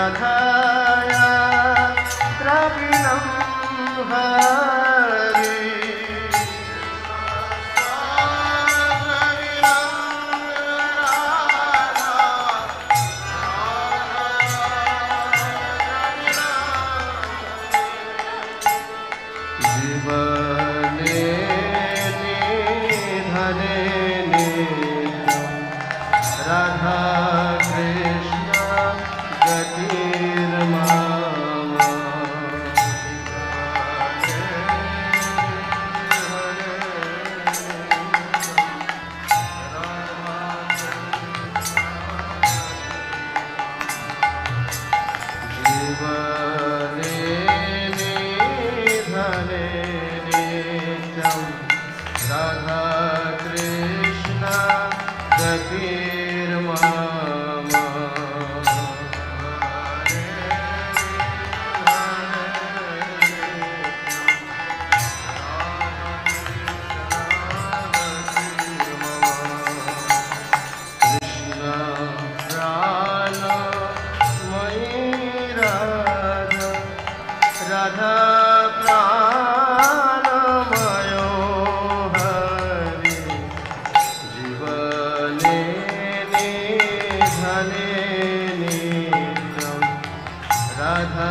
रथाय द्रविणं Radha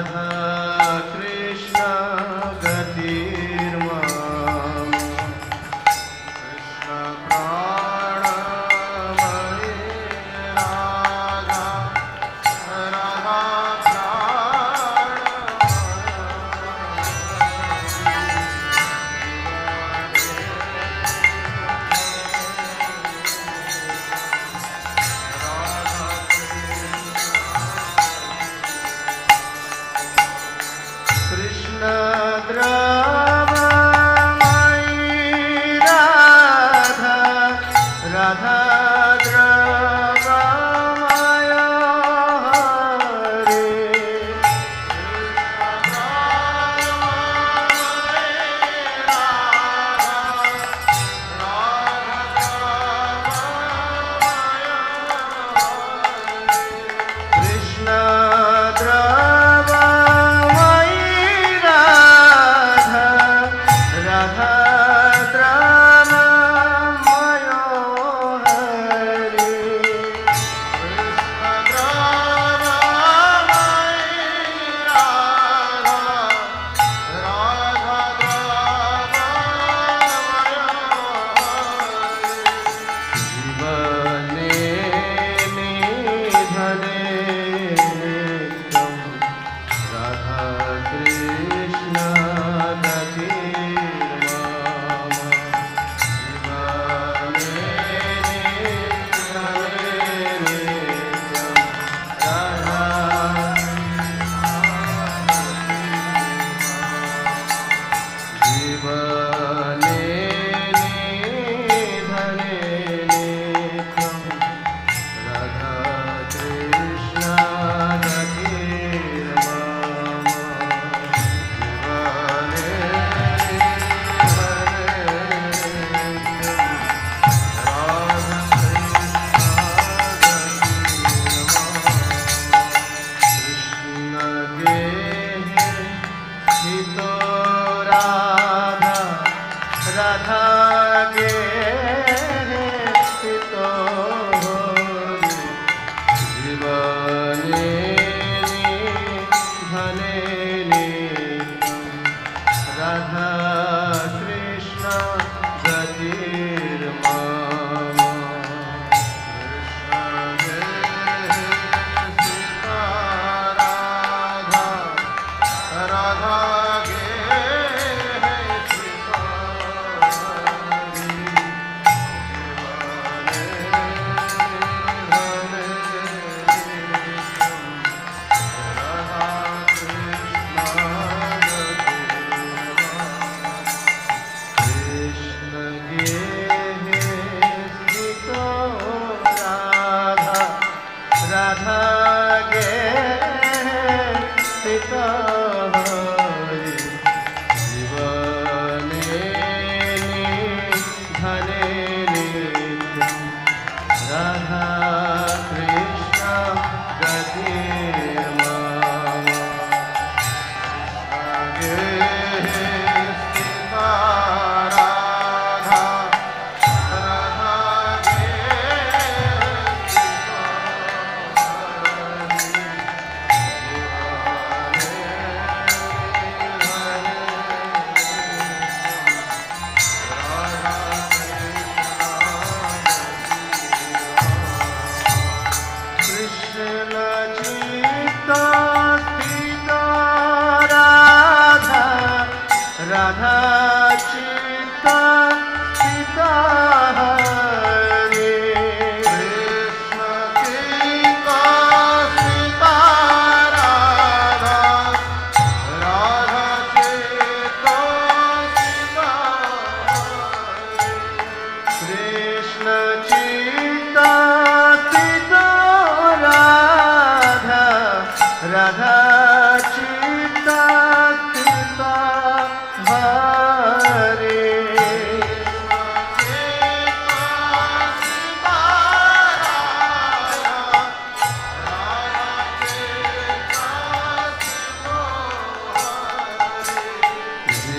Radha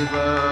Shiva.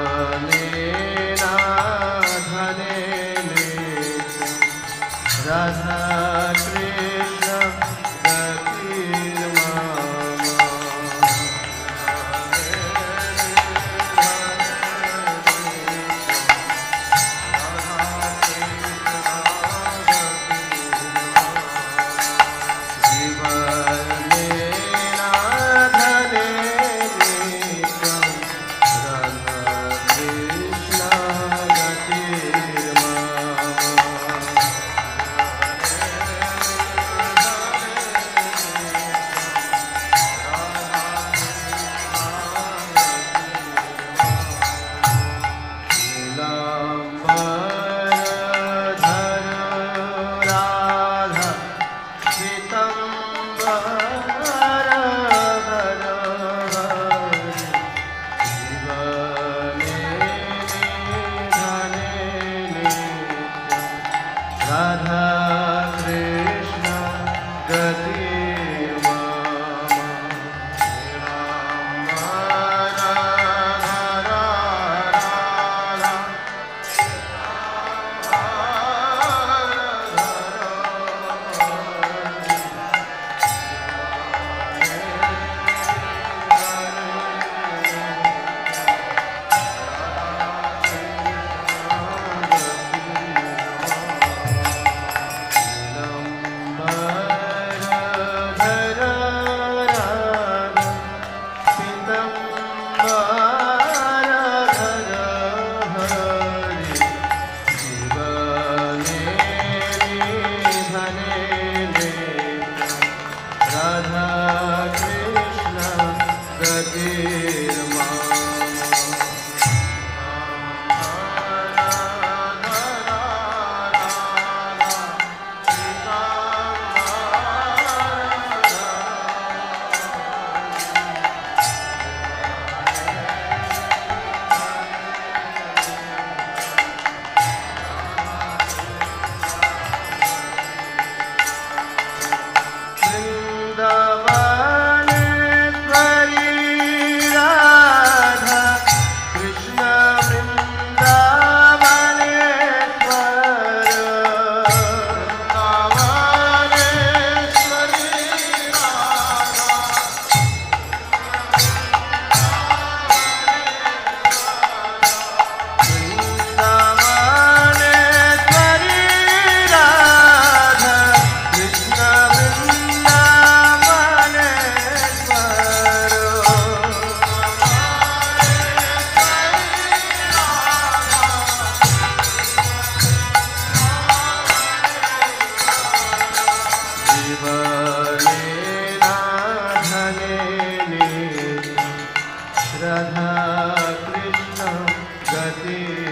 você.